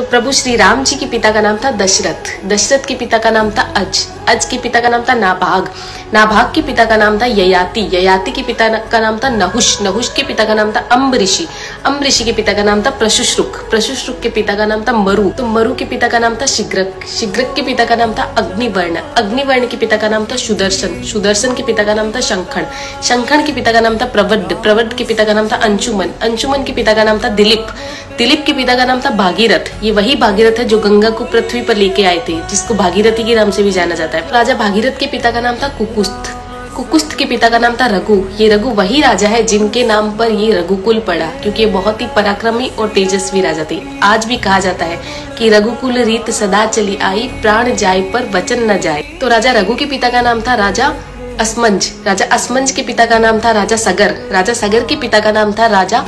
तो प्रभु श्री राम जी के पिता का नाम था दशरथ दशरथ के पिता का नाम था अज अज के पिता का नाम था नाभाग नाभाग के पिता का नाम था ययाति ययाति के पिता का नाम था नहुष नहुष के पिता का नाम था अम्बऋषि अम्बऋषि के पिता का नाम था प्रशुश्रुक प्रशुश्रुक के पिता का नाम था मरु तो मरु के पिता का नाम था शिग्रक शिग्रक के पिता का नाम था अग्निवर्ण अग्निवर्ण के पिता का नाम था सुदर्शन सुदर्शन के पिता का नाम था शंखण शंखण के पिता का नाम था प्रवड प्रवड के पिता का नाम था अंशुमन अंशुमन के पिता का नाम था दिलीप दिलीप के पिता का नाम था भागीरथ। ये वही भागीरथ है जो गंगा को पृथ्वी पर लेके आए थे, जिसको भागीरथी के नाम से भी जाना जाता है। राजा भागीरथ के पिता का नाम था कुकुस्त। कुकुस्त के पिता का नाम था रघु। ये रघु वही राजा है जिनके नाम पर ये रघुकुल पड़ा, क्योंकि ये बहुत ही पराक्रमी और तेजस्वी राजा थे। आज भी कहा जाता है कि रघुकुल रीत सदा चली आई, प्राण जाए पर वचन न जाए तो राजा रघु के पिता का नाम था राजा असमंज। राजा असमंज के पिता का नाम था राजा सगर। राजा सगर के पिता का नाम था राजा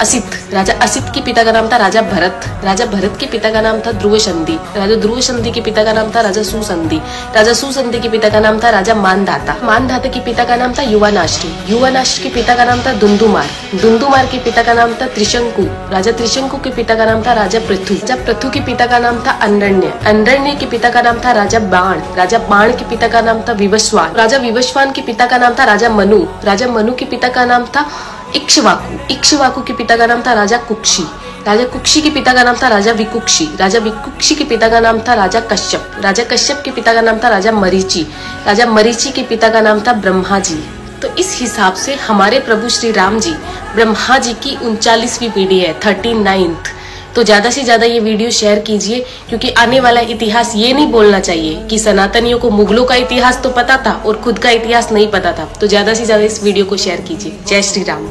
असित राजा असित के पिता का नाम था राजा भरत राजा भरत के पिता का नाम था ध्रुव संधि राजा ध्रुव संधि के पिता का नाम था राजा सुसंधि राजा सुसंधि के पिता का नाम था राजा मानधाता मानधाता के पिता का नाम था युवानाष्ट्री युवानाष्ट्र के पिता का नाम था दुंदुमार दुंदुमार के पिता का नाम था त्रिशंकु राजा त्रिशंकु के पिता का नाम था राजा पृथु राजा पृथु के पिता का नाम था अंडरण्य अंडरण्य के पिता का नाम था राजा बाण राजा बाण के पिता का नाम था विवस्वान राजा विवस्वान के पिता का नाम था राजा मनु राजा मनु के पिता का नाम था इक्ष्वाकु इक्ष्वाकु के पिता का नाम था राजा कुक्षी। राजा कुक्षी के पिता का नाम था राजा विकुक्षी। राजा विकुक्षी के पिता का नाम था राजा कश्यप। राजा कश्यप के पिता का नाम था राजा मरीची। राजा मरीची के पिता का नाम था ब्रह्मा जी तो इस हिसाब से हमारे प्रभु श्री राम जी ब्रह्मा जी की उनचालीसवीं पीढ़ी है थर्टी नाइन्थ तो ज़्यादा से ज़्यादा ये वीडियो शेयर कीजिए, क्योंकि आने वाला इतिहास ये नहीं बोलना चाहिए कि सनातनियों को मुगलों का इतिहास तो पता था और खुद का इतिहास नहीं पता था। तो ज़्यादा से ज़्यादा इस वीडियो को शेयर कीजिए। जय श्री राम।